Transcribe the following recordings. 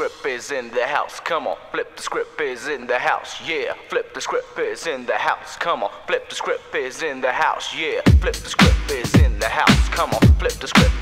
script is in the house. Come on, flip the script is in the house. Yeah, flip the script is in the house. Come on, flip the script is in the house. Yeah, flip the script is in the house. Come on, flip the script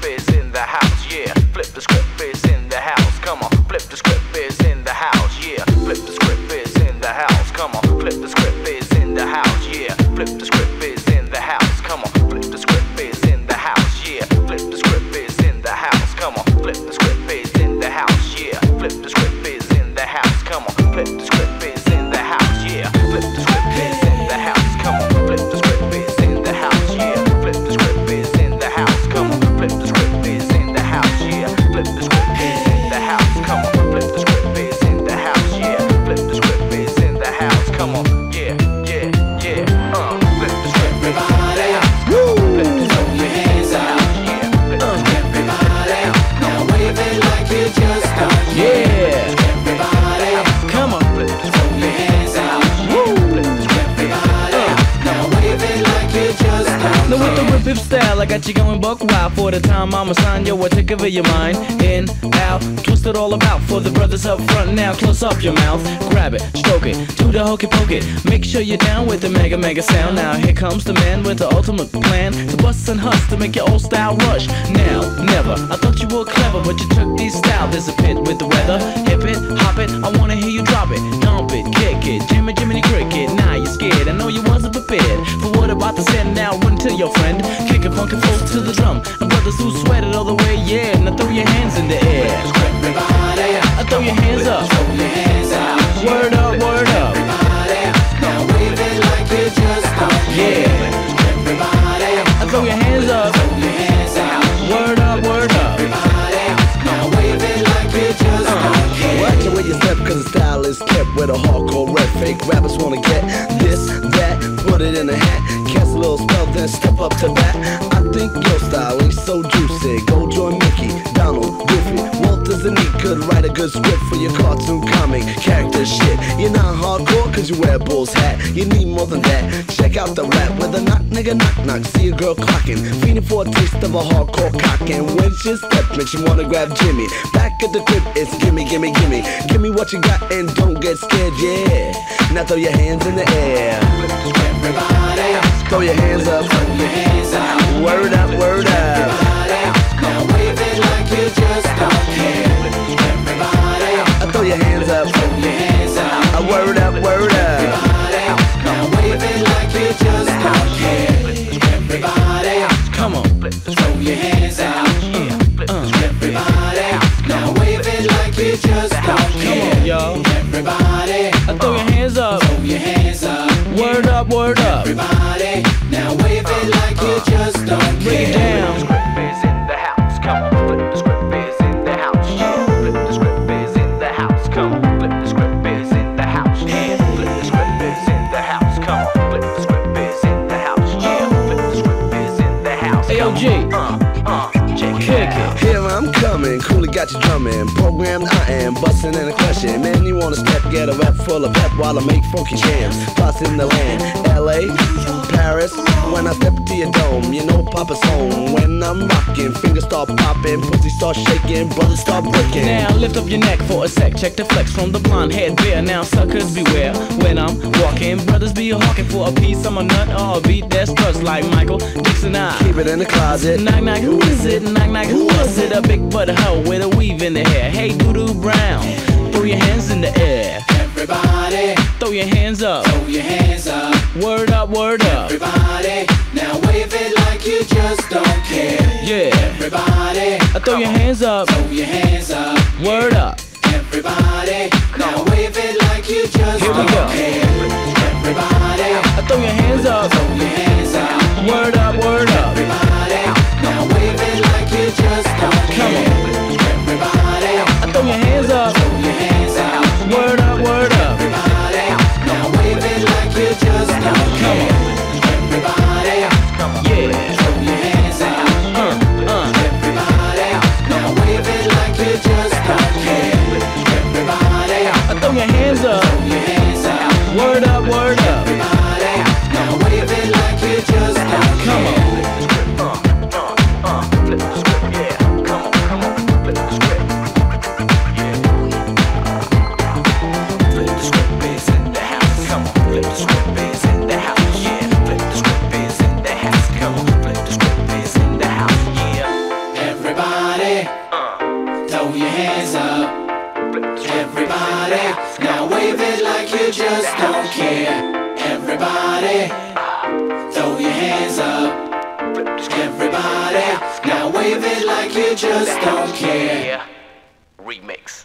with style, I got you going buck wild for the time I'ma sign yo, I take over your mind. In, out, twist it all about for the brothers up front now. Close up your mouth, grab it, stroke it, do the hokey poke it. Make sure you're down with the mega mega sound. Now here comes the man with the ultimate plan to bust and hust to make your old style rush. Now, never, I thought you were clever, but you took these style. There's a pit with the weather, hip it, hop it. I wanna hear you drop it, dump it, kick it, Jimmy Jiminy Cricket. Now you're scared, I know you wasn't prepared for what about to say. Now to your friend, kick a funky flow to the drum. And brothers who sweat it all the way, yeah. Now throw your hands in the air. Everybody, I throw your hands up. throw your hands out. Word up, word up. Everybody, now wave it like you just don't Yeah. Everybody, I throw your hands up. throw your hands out. Word up, word up. Everybody, now wave it like you just don't care. Watch the way you step, cause the style is kept with a hardcore little spell, then step up to bat. I think your style ain't so juicy. Go join Mickey, Donald, Goofy, Walters, and he could write a good script for your cartoon comic character shit. You're not hardcore cause you wear a bull's hat. You need more than that. Check out the rap with a knock, nigga, knock, knock. See a girl clocking, feeding for a taste of a hardcore cock. And when she step, makes you wanna grab Jimmy. Back at the crib, it's gimme, gimme, gimme. Give me what you got and don't get scared, yeah. Now throw your hands in the air. Everybody, Throw your hands up. Word up, word up. Now like you just don't care. Everybody, throw your hands up. throw your hands out. Word up, word up. Now like you just don't care. Everybody, Come on. throw your hands. Everybody, now like you just don't care. Everybody, throw your hands up. throw your hands up. Word up, word up. House. Come AOG. on, uh, uh, Kick it. Here I'm coming, coolly got you drumming. Programmed I am, busting and a question. Man, you wanna step, get a rap full of pep while I make funky jams. Spots in the land, LA, Paris. When I step to your dome, you know Papa's home. When I'm rocking, fingers start popping, pussy start shaking, brothers start breaking. Now lift up your neck for a sec. Check the flex from the blonde head bear. Now suckers beware when I'm walking. Brothers be hawking for a piece. I'm a nut or a beat that struts like Michael Dixon. I Keep it in the closet. knock knock. Who is it? Knock knock. Who was it? A big butt hoe with a weave in the hair. Hey Doodoo Brown, throw your hands in the air. Everybody, Throw your hands up. throw your hands up. Word up, word up. Everybody, now wave it like you just don't care. Yeah. Everybody, I throw your hands up. throw your hands up. Word up. throw your hands up. just don't care. Everybody, throw your hands up. Everybody, now wave it like you just don't care. Remix.